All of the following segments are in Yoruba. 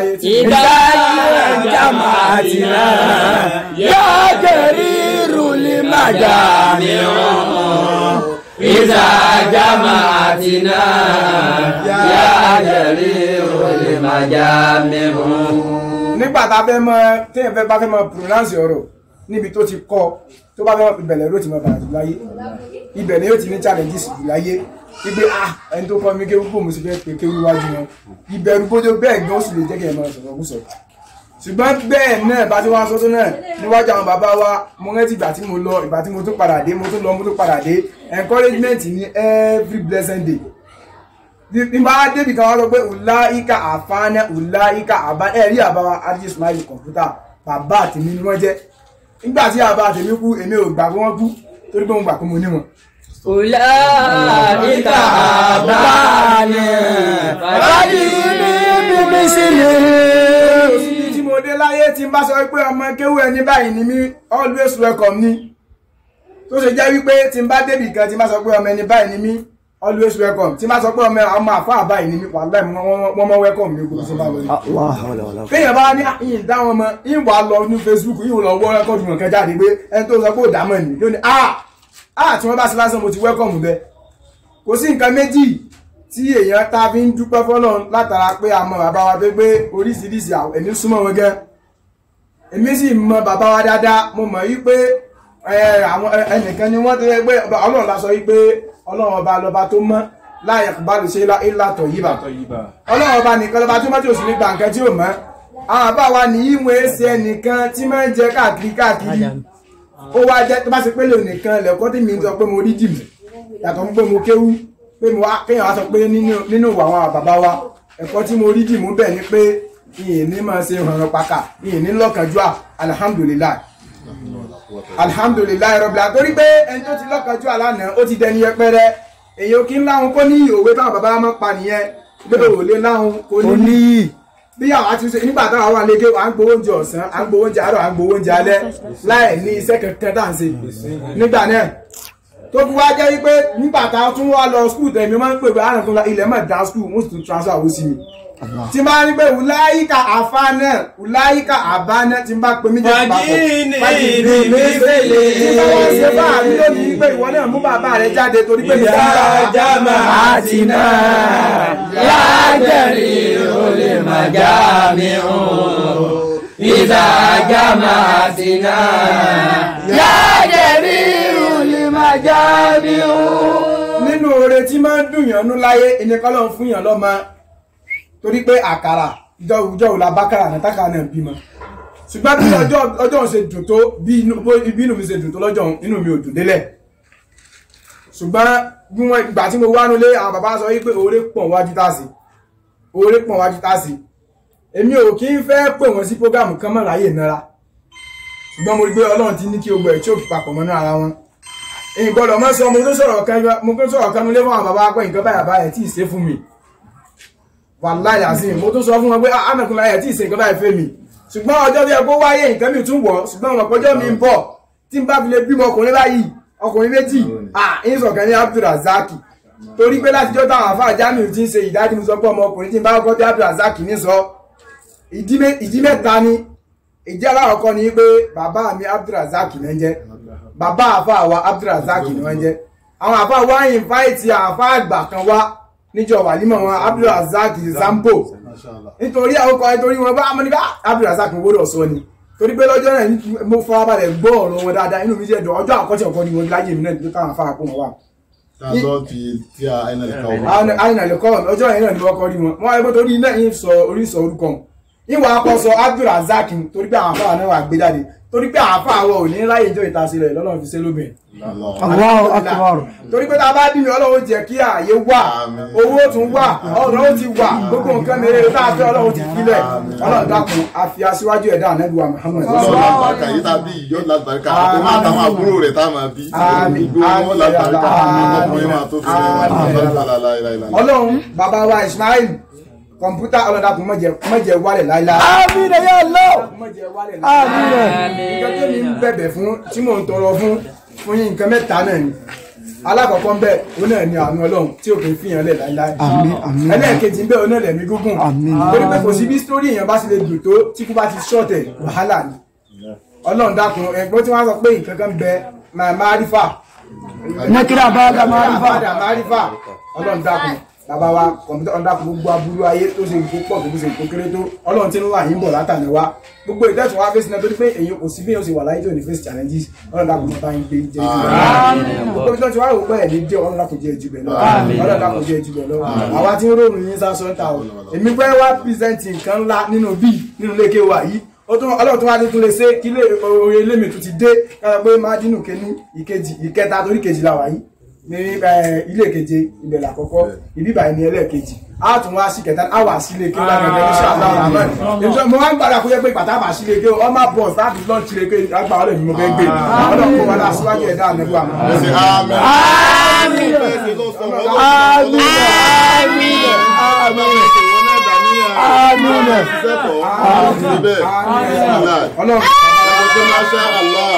Hidayah jamaatina ya jarirul majami'u iza jamaatina ya jarirul majami'u. nígbà tá a fẹ́ mọ téèyàn fẹ́ bá fẹ́ mọ pronounce ọ̀rọ̀ níbi tó ti kọ́ tó bá fẹ́ mọ ìbẹ̀lẹ̀ ló ti mọ bàtà jù láyé ìbẹ̀lẹ̀ yóò ti ní challenges jù láyé wípé ah ẹni tó kọ́ mi kéwú kó mo sì fẹ́ pé wọn ìbẹ̀rù bójú bẹ́ẹ̀ gan sì lè jẹ́ kí ẹ máa sọ̀rọ̀ kúsọ̀ ṣùgbọ́n bẹ́ẹ̀ náà bá ti wá sọ́tún náà níwájú àwọn bàbá wa mo rántí ìgbà tí mo lọ ìgbà tí mo tún padà dé mo tún lọ mo tún padà dé. Encouragement ní every blessed day. Bí bá débi kan wá sọ pé ọ̀la ika àfáàná ọ̀la ika àbá ẹ̀ rí àbá adé ismail kọ̀ǹpútà bàbá àtẹ̀mí ni wọ́n jẹ́. Nígbà tí àbá àtẹ̀mí kú èmi ò gbà pé wọ́n kú torí pé mo gbà pé mo ní wọn. أولئك أبانا فقديني بمثله òsì tí mo dé láyé tí n bá sọ pé ọmọ kéwú ẹni báyìí ni mí always welcome ni tó ṣe jẹ́ wípé tí n bá débì kan tí n bá sọ pé ọmọ ẹni báyìí ni mí always welcome tí n bá sọ pé ọmọ ọmọ àfáà báyìí ni mí wàhálà wọ́n mọ́ welcome ní gbogbo tí n bá wọlé. kéèyàn bá ní ìyìn dáwọn ọmọ ìyìn wà lọ ní facebook ìyìn lọ wọ rẹkọọdù wọn kan jáde pé ẹni tó sọ pé ò dámọ̀ ni yóò ní ah ah tí wọ́n bá ṣe lásán mo ti welcome bẹ́ẹ̀. Kò sí nǹkan méjì tí èèyàn ta fi ń dúpẹ́ fọ́lọ́run látara pé a mọ bàbá wa pé pé oríṣiríṣi ẹ̀mí súnmọ́ wọn gan èmi sì mọ bàbá wa dáadáa. Mo mọ̀ yí pé àwọn ẹnìkan ni wọ́n tó yẹ pé ọlọ́run la sọ yí pé ọlọ́run ọba lọba tó mọ́. Láyé bàlù ṣe ilá tọ̀ yí bà ọlọ́run ọba nìkan lọba tó mọ́ tí ò sì ní gbà nǹkan tí ò mọ́. Àwọn àbá wa ní ìwọ̀n èsì ẹnìkan tí máa ń jẹ káàkiri káàkiri ó wá jẹ́ tó bá ṣe pé lè nìkan lẹ́kọ́ tí mi sọ pé mo rí dìmú yàtọ̀ fún pé mo kéwú pé mo wá kéèyàn wá sọ pé nínú ìwà àwọn bàbá wa ẹ̀kọ́ tí mo rí dìmú bẹ̀ ni pé ìyìn ní máa ṣe hànrán pàkà ìyìn ní lọ́kànjúà alihamudulilayi alihamudulilayi rọ̀bìlà torí pé ẹni tó ti lọ́kànjúà lánàá ó ti dẹni yẹpẹrẹ. Èyàn kí ń láhùn kó ní òwe táwọn bàbá máa ń pa nìyẹn. Pé òòlé láhùn kó ní bí àwọn àti ṣe nígbà táwọn wà léke à ń gbowó oúnjẹ ọ̀sán à ń gbowó oúnjẹ àárọ̀ à ń gbowó oúnjẹ alẹ́ láì ní iṣẹ́ kankan tá à ń ṣe. Nígbà náà tó fi wá jẹ́ wípé nígbà tá a tún wá lọ skul tẹ̀mí máa ń pè pé àrùn tó la ilẹ̀ mọ̀ dá skul wọ́n sì tún transfer owó sí mi. Tí bá rí pé wùláyíkà àfánà wùláyíkà àbánà tí bá pe méjèèjì papọ̀ fàjì ní ìmẹ́sẹ̀lẹ̀ tí bá wọ́n ṣe bá mi lónìí pé ìwọ náà mú bàbá rẹ jáde torí pé mi sáà já máa ti náà lájẹ̀rí olè màjá mi hàn ìdájà máa ti náà lájẹ̀rí ajá mi ó. nínú oore tí máa ń dùn yàn nú láyé ẹnìkan ló ń fún yàn lọ́mọ. Torí pé àkàrà ìjọ ìjọ òun la bákàrà náà tákàrà náà bímọ. Ṣùgbọ́n bí ọjọ́ ọjọ́ òun ṣe dùn tó bí inú mi ṣe dùn tó lọ́jọ́ òun inú mi ò dùn délẹ̀. Ṣùgbọ́n bí wọ́n ìgbà tí mo wá nulẹ̀ àwọn bàbá sọ wípé oore pọ̀ wájú tá a sí oore pọ̀ wájú tá a sí èmi ò kí ń fẹ́ pè wọ́n sí prógámù kan mọ́ láyé nára ṣùgbọ́n mo rí pé ọlọ́run ti ní kí ogbó ẹ̀ tí ò fi papọ̀ mọ́nú ara wọn ìgbọ́dọ̀ mọ́ sọ mo tó sọ̀rọ̀ kan mo tó sọ̀rọ̀ kan nulẹ̀ fún àwọn bàbá pé nǹkan báyà báyà tí ì ṣe fún mi. Wàláì àsìn mo tó sọ fún wọn pé àmọ̀kùnrin ayẹ̀ tí ì ṣe nǹkan báyà fẹ́ mi. Ṣùgbọ́n ọjọ́ bí ẹgbó wáyé nǹkan mi tún wọ̀ ṣùgbọ́n àwọn ọ̀pọ̀jọ́ mi ń bọ̀ tí n bá fi lè bímọ ọkùnrin báyìí ọkùnrin méjì ah ń sọ̀kan ní Abdulrasaq torí pé látijọ́ táwọn àfáà Jamiu tí mi Abdulrasaq náà bàbá àfáà wa Abdulrasaq ni wọ́n jẹ́. Àwọn àfáà wá ìnfáìtì àfáà àgbà kan wá níjọ wàlímọ̀ wọn Abdulrasaq Zambo. Nítorí àwọn ọkọ̀ nítorí wọn bá amúníká Abdulrasaq ń gbọ́dọ̀ sọ ni. Torí pé lọ́jọ́ náà mo farabalẹ̀ gbọ́ ọ̀rọ̀ wọn dáadáa inú mi jẹ́ dùn. Ọjọ́ àkọ́tì ọ̀kọ́ ni wọn láyé mi náà káwọn afárá kó wọn wà. Ẹnà lè kọ́ ọjọ́ yẹn náà ni wọ́n kọ́ rí wọn. Wọn ẹgbẹ́ torí iná yìí sọ orí sọ orúkọ wọn. Ìwà akọ́sọ Abdulrasaq torí pé àwọn afárá náà wà gbé jáde torí pé àwọn afárá wọn ò ní ráyè ìjọ ìtasílẹ̀ lọ́nà fi ṣe lóbìn. Allahu akbar. torí pé tá a bá mi ọlọ́run jẹ́ kí ààyè wà owó tún wà ọ̀rọ̀ ó ti wà gbogbo nǹkan mèrè tá a fẹ́ ọlọ́run ti filẹ̀. Ọlọ́run dákun àfi aṣíwájú ẹ̀dá ànẹ́dùwà Muhammad. Ọlọ́run lágbàkà yìí tàbí ìyọ́ lágbàkà àti máa táwọn àbúrò rẹ̀ tá a máa bí. Ọlọ́run bàbá wa Ismail kọ̀mpútà ọlọ́dàkùn mọ̀jẹ̀ wálẹ̀ láíláí Àmín ya Allah. mọ̀jẹ̀ wálẹ̀ Àmín. láíláí nǹkan tó ní bẹ̀bẹ̀ fún tí mò ń tọrọ fún fún yín nǹkan mẹ́ta náà ni alákọ̀ọ́kọ́ ń bẹ òun náà ni àánú ọlọ́run tí ò kì í fìyàn lẹ̀ láíláí Àmín, àmín. ẹlẹ́ẹ̀kejì ń bẹ òun náà lẹ̀mí gúngùn Àmín. torí pé kò sí bí sítórí èèyàn bá sì lè dùn tó tí kú bá ti ṣọ̀tẹ̀ wàhálà ni ọlọ́run dákun ẹgbọ́n tí wọ́n sọ pé nǹkan kan bẹ máa máa rí fà Nakira bada marifa. fàdà máa rí fà ọlọ́run dákun bàbá wa kọ̀m̀pútà ọ̀dà gbogbo aburú ayé tó ṣe nǹkan pọ̀ tó ṣe nǹkan kéré tó ọlọ́run tí ń là yín bọ̀ látàní wa. Gbogbo ìtẹ́sùn wa fèsì náà torí pé èyí kò sí bí èèyàn ṣe wà láyé tó ní face challenges. Ọlọ́run dákun mọ́ta yín gbé jẹ́ jù bẹ́ẹ̀ gbogbo ìtọ́ tí wàá rò pé ẹ̀mí dé ọlọ́run dákun jẹ́ jù bẹ́ẹ̀ lọ. Ọlọ́run dákun jẹ́ jù bẹ́ẹ̀ lọ. Àwa tí ń rọrùn yín sá sọ́ńtà o. Èmi pẹ́ wá pírísẹ́ǹtì nǹkan ńlá nínú bíi nínú ilé kéwà yìí. Ọlọ́run tó wá tún lè ṣe kí oore ilé mi tún ti dé. Kára pé má dínú kéní ìkejì ìkẹta torí kejì la wà yìí ní eh, ilé keje ibẹ̀ làkọ́kọ́. Ibi ìbàyìí ní ẹlẹ́ẹ̀kejì. A tún wá sí kẹta a wà sí ilé kéwà gẹ́gẹ́ ní sàlá rahman. Ètò mo máa ń gbàdá kó yẹ pé pàtàkì àbá sí ilé kéwà ọmọ bọ̀ láti lọ́ọ̀tì ilé kéwà àgbà ọ̀rẹ́ mi mo fẹ́ gbé. Ọlọ́run kó wá láti síwájú ẹ̀dá àmẹ́bù àmọ́. Ẹsẹ̀ àmín. Àmín. Àmín. Àmín. ọlọ́run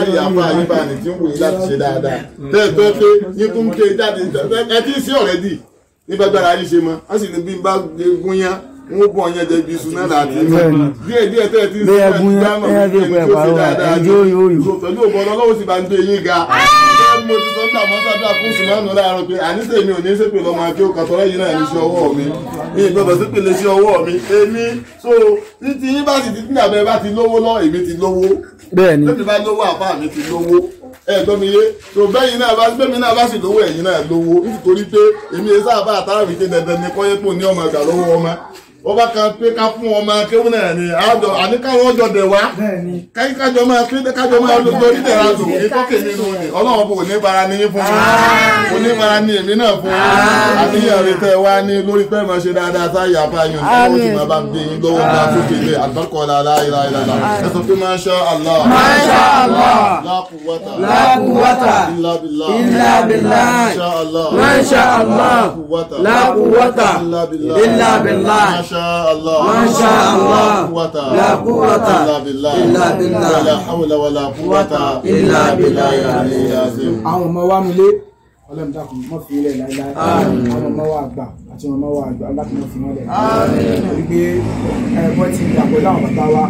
fẹ́ràn ìyàfa àyíká ni tí ń yín láti ṣe dáadáa. Bẹ́ẹ̀ tó pé yín tún ké jáde ẹ ti ń sí ọ̀rẹ́dì nígbà gbára yín ṣe mọ́ wọ́n sì ní bí n bá gún yán n ó bọ̀ yẹn jẹ bí iṣu náà láti mọ́ díẹ̀ díẹ̀ tẹ́ ti ń ẹ bí fi ẹni tó ṣe dáadáa. So, pẹ̀lú ògbọ́n ọlọ́wọ́ sì bá ń gbé yín ga. Mo ti sọ ní àmọ́ sábà fún sùmánù láàárọ̀ pé àníṣe mi ò ní ṣépè lọ́mọ akí ó kàtọ́ lẹ́yìn náà ní sí ọwọ́ mi. Ní ìgbọ́dọ̀ ṣépè lé sí ọwọ́ mi. Èmi so títí yín bá sì ti ní àbẹ́ bá ti lówó lọ èmi ti lówó. Bẹ́ẹ̀ni. lẹ́mi bá lówó àbá mi ti lówó. Ẹ gbọ́ mi yé? Tó bẹ́yìn náà bá bẹ́mi náà bá sì lówó ẹ̀yin náà lówó. Nítorí pé èmi ẹ sábà àtàrà mi ké dandan ní kọ́yẹ́pọ̀ ní ọmọ ìgbà lọ́wọ́ ọmọ wọ́n bá kan pé ká fún ọmọ akéwù náà ni àjọ àníkàwọn ọjọ́ dẹ̀ wá. Kájọ máa pé kájọ máa lo torí dẹ̀ra dùn ní tókè nínú ni ọlọ́run bò ní bara ní fún mi kò ní bara ní èmi náà fún mi àníyàn rẹ tẹ wá ní lórí pé máa ṣe dáadáa sáyà fáyọ ọlọ́run sì máa bá ń gbé yín lọ́wọ́ bá sókè ilé àtọ́kọ̀ láìláìláìlá ẹ sọ pé Masha Allah Masha Allah. la quwwata La quwwata illa billah. illa billah. Masha Allah Masha Allah. La quwwata illa billah Allah Masha Allah. la quwwata La quwwata illa billah. illa billah. wala hawla wala quwwata Illa billah. aliyyil azim àwọn ọmọ wa nulẹ̀ ọlọ́run dákun mọ́ fi ilẹ̀ láíláí. Àwọn ọmọ wa àgbà àti ọmọ wa àgbà láti mọ́ fi wọ́n lẹ̀. Torí pé ẹ̀kọ́ ti dàpọ̀ láwọn bàbá wa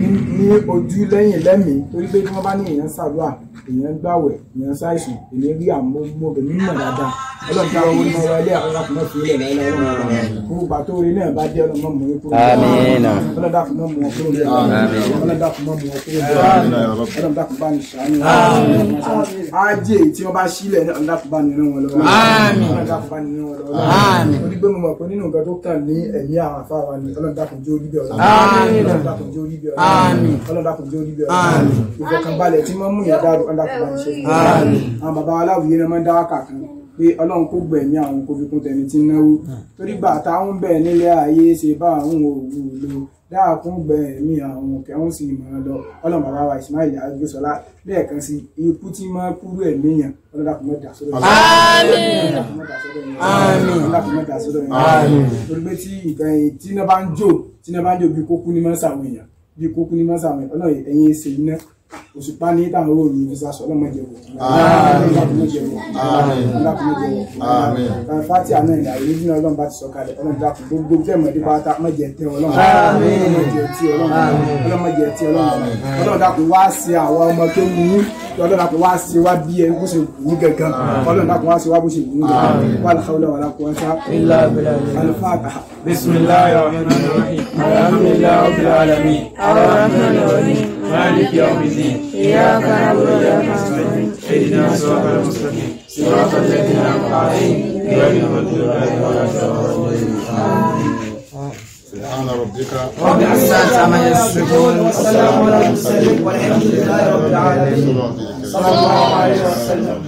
ní- ojú lẹ́yìn lẹ́mìí torí pé tí wọ́n bá ní èèyàn ṣàdúrà èèyàn gbàwẹ̀ èèyàn ṣàìsùn èèyàn rí àmọ́gbọ́n mímọ̀ dáadáa ọlọ́run dákun ó ní ọwọ́ ilé àwọn láti mọ́ fi ilẹ̀ láíláí ọlọ́run gbogbo ìgbà tó rí náà bá dé ọlọ́run mọ́ mọ́ wọn kúrò. Àmín. ọlọ́run dákun mọ́ mọ́ wọn kúrò bẹ́ẹ̀ ọlọ́run. Dákun mọ́ mọ́ wọn kúrò bẹ́ẹ̀ ọlọ́run. Dákun bá ní ṣàánú ajé tí wọ́n bá sílẹ̀ ní ọlọ́run dákun bá ní rán wọn lọ́wọ́ ọlọ́run dákun bá ní rán wọn lọ́wọ́ torí pé mo mọ̀ pé nínú nǹkan tó kàn ní ẹ̀mí àwọn afá wa ni ọlọ́run dákun jó rí bí ọ̀la. Ọlọ́run dákun jó rí bí ọ̀la. Ọlọ́run dákun jó rí bí ọ̀la. Ìfọkànbalẹ̀ tí wọ́n mú yẹn dáadọ́ ọlọ́run dákun bá ní ṣe. Fún wọn àwọn bàbá wa aláwìyé náà máa ń dá wákà kan pé ọlọ́run kó gbẹ̀mí àwọn kó fi kún tẹni tí ń náwó. Torí gbà táwọn bẹ̀ nílé ayé ṣe bá àwọn òwú lo dáàkún gbẹ̀mí àwọn kẹwọn sì mọ̀ ọ́ lọ. Ọlọ́run bàbá wa Ismail Agbésọlá lẹ́ẹ̀kan sí ikú tí máa kúrú ẹ̀mí dákun mọ́ dà sódò yẹn mọ́ dà sódò yẹn torí pé tí nǹkan tí iná bá ń jó tí iná bá ń jó bí kókú ní mọ́sà àwọn èèyàn bí kókú ní mọ́sà àwọn èèyàn. Ọlọ́run ẹ̀yin ṣe iná òṣùpá ní táwọn owó òní fisa sọ ọlọ́mọdé wò. Ọlọ́mọdé wò. Ọlọ́mọdé fati àná ìlà yìí nínú ọlọ́run bá ti sọ kalẹ̀ ọlọ́run dákun gbogbo tẹ́ mọ̀dé pátá mọ̀jẹ̀ tẹ ọlọ́run. Ọlọ́mọdé tí ọlọ́run ọlọ́mọdé tí ọlọ́run. Ọlọ́run dákun wá sí àwọn ọmọ ọlọ́run dákun wá sí wá bí ẹni bó ṣe wù gẹ̀gàn ọlọ́run dákun wá sí wá bó ṣe wù gẹ̀gàn wà láhàúlà wà láhàúlà alifáàkà. bisimilayi rahmanir rahim. Alhamdulilayi rabbil alamin. Arahmani rahim. Maliki yawmiddin. إياك نعبد وإياك نستعين. إهدنا الصراط المستقيم. صراط الذين أنعمت عليهم غير المغضوب عليهم ولا سبحان ربك رب العزة عما يصفون والسلام على المرسلين والحمد لله رب العالمين. صلى الله عليه وسلم